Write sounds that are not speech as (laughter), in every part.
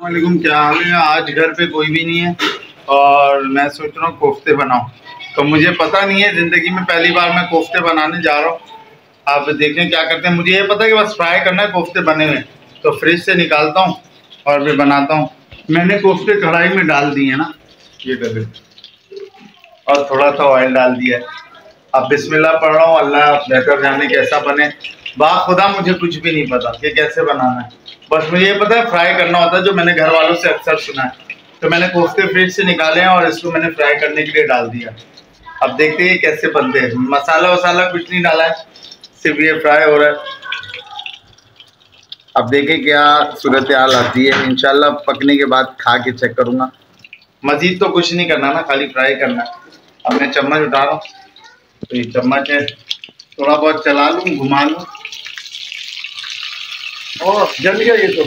वालेकुम क्या हाल है? आज घर पे कोई भी नहीं है और मैं सोच रहा हूँ कोफ्ते बनाऊँ। तो मुझे पता नहीं है, ज़िंदगी में पहली बार मैं कोफ्ते बनाने जा रहा हूँ। आप देखें क्या करते हैं? मुझे ये पता है कि बस फ्राई करना है, कोफ्ते बने हुए तो फ्रिज से निकालता हूँ और फिर बनाता हूँ। मैंने कोफ्ते कढ़ाई में डाल दिए ना, ये कर और थोड़ा सा ऑयल डाल दिया अब बिस्मिल्लाह पढ़ रहा हूँ, अल्लाह बेहतर जाने कैसा बने। बा खुदा, मुझे कुछ भी नहीं पता कि कैसे बनाना है। बस मुझे ये पता है फ्राई करना होता है, जो मैंने घर वालों से अक्सर सुना है। तो मैंने कोफ्ते फ्रिज से निकाले हैं और इसको मैंने फ्राई करने के लिए डाल दिया। अब देखते हैं कैसे बनते हैं। मसाला वसाला कुछ नहीं डाला है, सिर्फ़ ये फ्राई हो रहा है। अब देखें क्या सूरत हाल आती है। इनशाला पकने के बाद खा के चेक करूँगा। मजीद तो कुछ नहीं करना ना, खाली फ्राई करना अब मैं चम्मच उठा रहा हूँ। तो ये चम्मच है, थोड़ा बहुत चला लूँ, घुमा लूँ। ओ जल गया ये तो।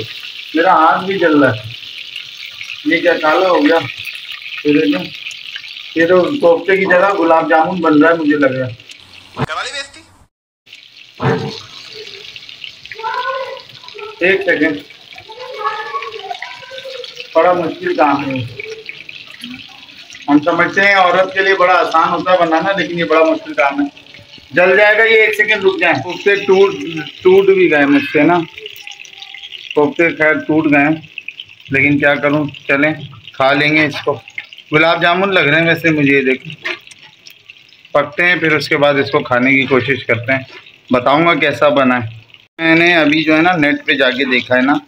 मेरा हाथ भी जल रहा है। ये क्या काला हो गया? ये देखो ये तो कोफ्ते की जगह गुलाब जामुन बन रहा है मुझे लग रहा है। एक सेकेंड बड़ा मुश्किल काम है। हम समझते हैं औरत के लिए बड़ा आसान होता है बनाना लेकिन ये बड़ा मुश्किल काम है। जल जाएगा ये एक सेकंड रुक जाए। कोफ्ते टूट टूट भी गए मुझसे ना। कोफ्ते खैर टूट गए लेकिन क्या करूँ? चलें, खा लेंगे इसको। गुलाब जामुन लग रहे हैं वैसे मुझे, ये देखें। पकते हैं, फिर उसके बाद इसको खाने की कोशिश करते हैं। बताऊँगा कैसा बना है। मैंने अभी जो है ना, नेट पे जाके देखा है ना,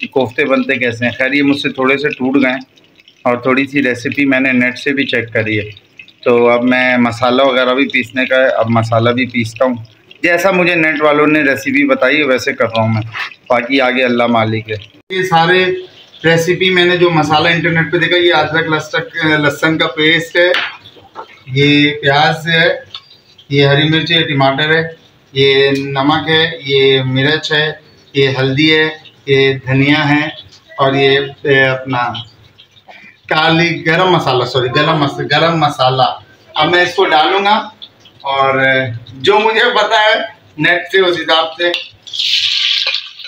कि कोफ्ते बनते कैसे हैं। खैर, ये मुझसे थोड़े से टूट गए और थोड़ी सी रेसिपी मैंने नेट से भी चेक करी है। तो अब मैं मसाला वगैरह भी पीसने का है, अब मसाला भी पीसता हूँ। जैसा मुझे नेट वालों ने रेसिपी बताई है वैसे कर रहा हूँ मैं। बाकी आगे अल्लाह मालिक है। ये सारे रेसिपी मैंने जो मसाला इंटरनेट पे देखा ये अदरक लहसन का पेस्ट है ये प्याज है ये हरी मिर्च है टमाटर है ये नमक है ये मिर्च है ये हल्दी है ये धनिया है और ये अपना काली गरम मसाला सॉरी गरम मस, गरम मसाला। अब मैं इसको डालूँगा और जो मुझे पता है नेट से उस हिसाब से।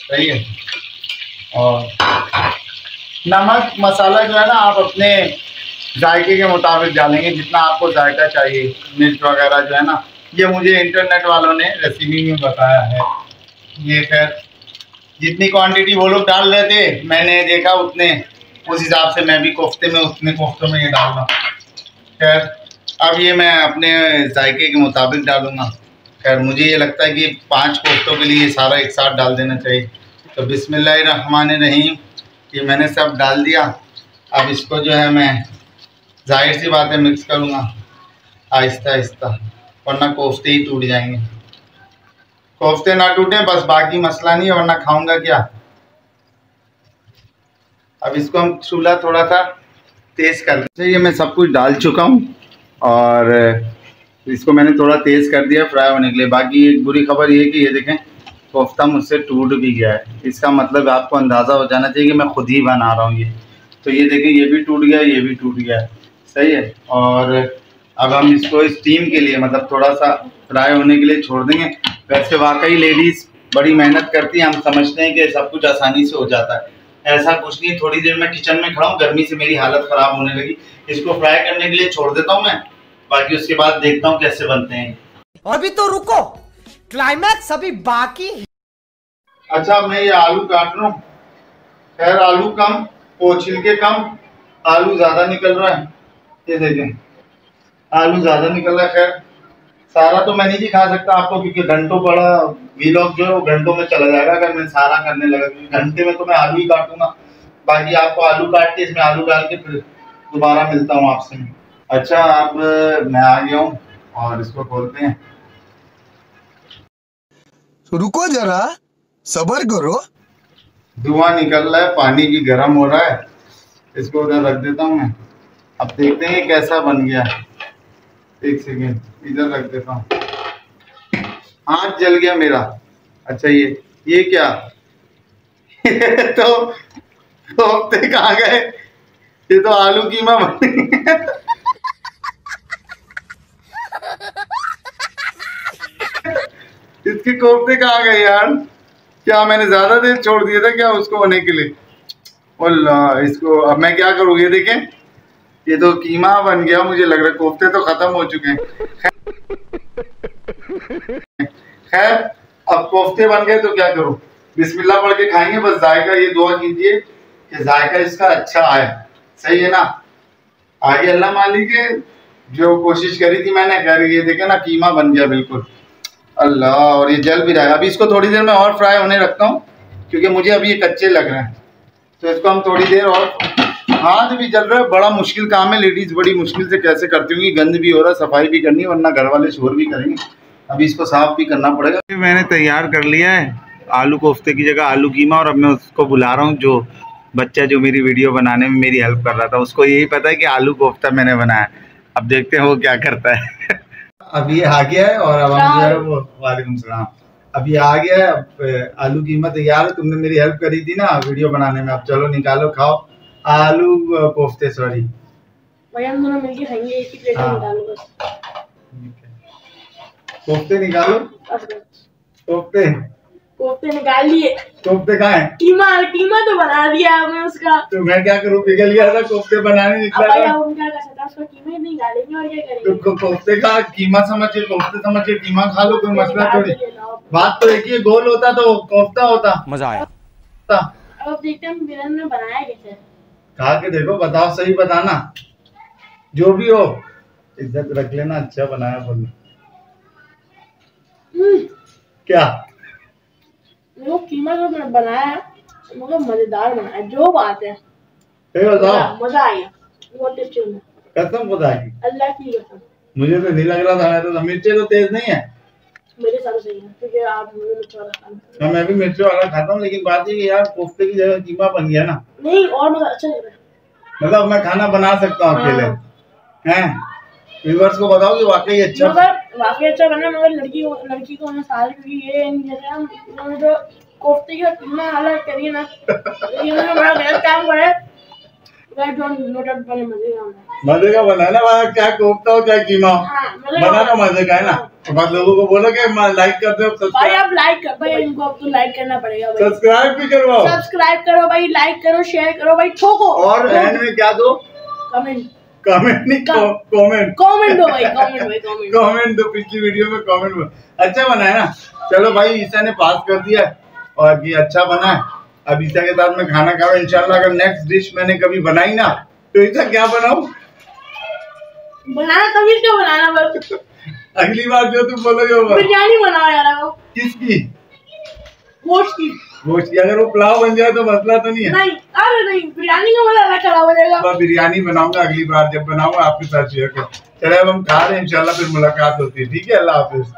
सही है? और नमक मसाला जो है ना, आप अपने जायके के मुताबिक डालेंगे, जितना आपको जायका चाहिए। मिर्च वगैरह जो है ना, ये मुझे इंटरनेट वालों ने रेसिपी में बताया है। ये खैर, जितनी क्वांटिटी वो लोग डाल रहे थे, मैंने देखा उतने, उस हिसाब से मैं भी कोफ्ते में उतने कोफ्तों में ये डालूँगा खैर अब ये मैं अपने जायके के मुताबिक डालूँगा। खैर, मुझे ये लगता है कि पाँच कोफ्तों के लिए सारा एक साथ डाल देना चाहिए। तो बिसमान रहीम ये मैंने सब डाल दिया। अब इसको जो है मैं ज़ाहिर सी बात मिक्स करूँगा। आहिस्ता आहिस्ता, वरना कोफ्ते ही टूट जाएँगे। कोफ्ते ना टूटे, बस बाकी मसला नहीं है, वरना खाऊँगा क्या? अब इसको हम चूल्हा थोड़ा सा तेज़ कर ये मैं सब कुछ डाल चुका हूँ। और इसको मैंने थोड़ा तेज़ कर दिया फ्राई होने के लिए। बाकी एक बुरी खबर ये है कि ये देखें, कोफ्ता मुझसे टूट भी गया है। इसका मतलब आपको अंदाज़ा हो जाना चाहिए कि मैं खुद ही बना रहा हूँ ये। तो ये देखें, ये भी टूट गया, ये भी टूट गया। सही है? और अब हम इसको स्टीम के लिए मतलब थोड़ा सा फ्राई होने के लिए छोड़ देंगे। वैसे वाकई लेडीज़ बड़ी मेहनत करती हैं, हम समझते हैं कि सब कुछ आसानी से हो जाता है। ऐसा कुछ नहीं, थोड़ी देर में किचन में खड़ा हूँ, गर्मी से मेरी हालत खराब होने लगी। इसको फ्राई करने के लिए छोड़ देता हूँ मैं। बाकी उसके बाद देखता हूँ कैसे बनते हैं। अभी तो रुको। क्लाइमैक्स अभी बाकी अच्छा मैं ये आलू काट रहा हूँ। खैर आलू कम वो छिलके कम। आलू ज़्यादा निकल रहा है। ये देखें। आलू ज़्यादा निकल रहा है खैर। सारा तो मैं नहीं दिखा सकता आपको क्योंकि घंटों बड़ा वीलॉग जो है वो घंटों में चला जाएगा। अगर मैं सारा करने लगा क्योंकि घंटे में तो मैं आलू ही काटूँगा। बाकी आपको आलू काट के इसमें आलू डाल के फिर दोबारा मिलता हूँ आपसे। अच्छा अब मैं आ गया हूँ और इसको खोलते हैं। रुको जरा सबर करो। धुआँ निकल रहा है पानी भी गर्म हो रहा है। इसको उधर रख देता हूँ मैं। अब देखते हैं कैसा बन गया। एक सेकेंड इधर रख देता हूँ। हाथ जल गया मेरा। अच्छा ये ये क्या? ये (laughs) तो कोफ्ते कहाँ गए? ये तो आलू कीमा बनी इसके कोफ्ते कहाँ गए यार? क्या मैंने ज़्यादा देर छोड़ दिया था क्या उसको होने के लिए? अल्लाह, इसको अब मैं क्या करूँ? ये देखें, ये तो कीमा बन गया मुझे लग रहा है। कोफ्ते तो खत्म हो चुके हैं। खैर, अब कोफ्ते बन गए तो क्या करूँ? बिस्मिल्लाह पढ़ के खाएँगे, बस जायका, ये दुआ कीजिए कि जायका इसका अच्छा आए। सही है ना? आगे अल्लाह मालिक जो कोशिश करी थी मैंने रही ये देखे ना, कीमा बन गया बिल्कुल। अल्लाह, और ये जल भी रहा है। अभी इसको थोड़ी देर में और फ्राई होने रखता हूँ, क्योंकि मुझे अभी ये कच्चे लग रहे हैं। तो इसको हम थोड़ी देर और हाथ भी जल रहा है, बड़ा मुश्किल काम है। लेडीज़ बड़ी मुश्किल से कैसे करती होंगी? गंद भी हो रहा है, सफ़ाई भी करनी वरना घर वाले शोर भी करेंगे। अभी इसको साफ़ भी करना पड़ेगा। अभी मैंने तैयार कर लिया है, आलू कोफ्ते की जगह आलू कीमा, और अब मैं उसको बुला रहा हूँ, जो बच्चा जो मेरी वीडियो बनाने में मेरी हेल्प कर रहा था, उसको यही पता है कि आलू कोफ्ता मैंने बनाया। अब देखते हैं वो क्या करता है। अब ये आ गया है और अब हम जो है वो वालेकुम सलाम। अब ये आ गया है अब आलू कीमा तैयार है तुमने मेरी हेल्प करी थी ना वीडियो बनाने में। अब चलो निकालो खाओ। आलू कोफ्ते सॉरी भाई हम दोनों मिलके खाएँगे एक ही प्लेट में हाँ। निकालो बस। कोफ्ते निकालो। कोफ्ते। कोफ्ते निकाल लिए। कोफ्ते कहाँ है? कीमा कीमा तो बना दिया आपने उसका। तो मैं क्या करूँ? पिघल गया था कोफ्ते बनाने अब निकला भाई था। उसका कीमा ही निकालेंगे और क्या तो करेंगे को- कोफ्ते का कीमा समझिए कोफ्ते समझिए कीमा खा लो कोई मसला थोड़ी। बात तो एक ही गोल होता तो कोफ्ता होता। मज़ा आया। अब देखते हैं बनाया कैसे। खा के देखो बताओ सही बताना। जो भी हो इज़्ज़त रख लेना अच्छा बनाया बोलना हम्म, क्या? वो कीमा जो मैंने बनाया है मतलब मज़ेदार बनाया जो बात है। मज़ा आ गया बहुत टेस्टी बना। कसम खुदा की। अल्लाह की कसम। मुझे तो नहीं लग रहा था मैं तो मिर्चे तो तेज नहीं है। मेरे साथ सही है क्योंकि आप मुझे मिर्च वाला खाना हाँ, मैं भी मिर्ची वाला खाता हूँ लेकिन बात ये कि यार कोफ्ते की जगह कीमा बन गया ना। नहीं और मज़ा अच्छा लग रहा है मतलब मैं खाना बना सकता हूँ अकेले। हाँ। हैं? व्यूवर्स को बताओ कि वाकई अच्छा मगर वाकई अच्छा बना मगर लड़की को लड़की को हमें साल क्योंकि ये जैसे हम जो कोफ्ते की कीमा अलग करी ना ये उन्होंने बड़ा गलत काम करा है गाइस डोंट नोट आउट बने मज़े का होना मज़े का बना है ना वहाँ क्या कोफ्ता हो क्या कीमा? हो मज़े का बनाना मज़े का है ना? तो बस लोगों को बोलो कि लाइक कर दो भाई आप लाइक कर भाई इनको अब तो लाइक करना पड़ेगा भाई। सब्सक्राइब भी करवाओ। सब्सक्राइब करो भाई लाइक करो शेयर करो भाई ठोको। और एंड में क्या दो? कमेंट कमेंट नहीं कम- कमेंट कमेंट दो भाई कमेंट भाई कमेंट कमेंट दो पिछली वीडियो में कमेंट अच्छा बना है ना? चलो भाई ईसा ने पास कर दिया और ये अच्छा बना है। अब ईसा के साथ में खाना खाऊं इंशाल्लाह अगर नेक्स्ट डिश मैंने कभी बनाई ना तो ईसा क्या बनाऊँ? बनाना तमीज का बनाना बस। अगली बार जो तुम बोलोगे वो बिरयानी बनाओ यार अब। किसकी? गोश्त की। गोश्त की। अगर वो पुलाव बन जाए तो मसला तो नहीं है। नहीं अरे नहीं बिरयानी का मज़ा अलग खराब हो जाएगा मैं बिरयानी बनाऊँगा अगली बार जब बनाऊँगा आपके साथ शेयर कर। चले अब हम खा रहे हैं इंशाल्लाह फिर मुलाकात होती है। ठीक है अल्लाह हाफिज।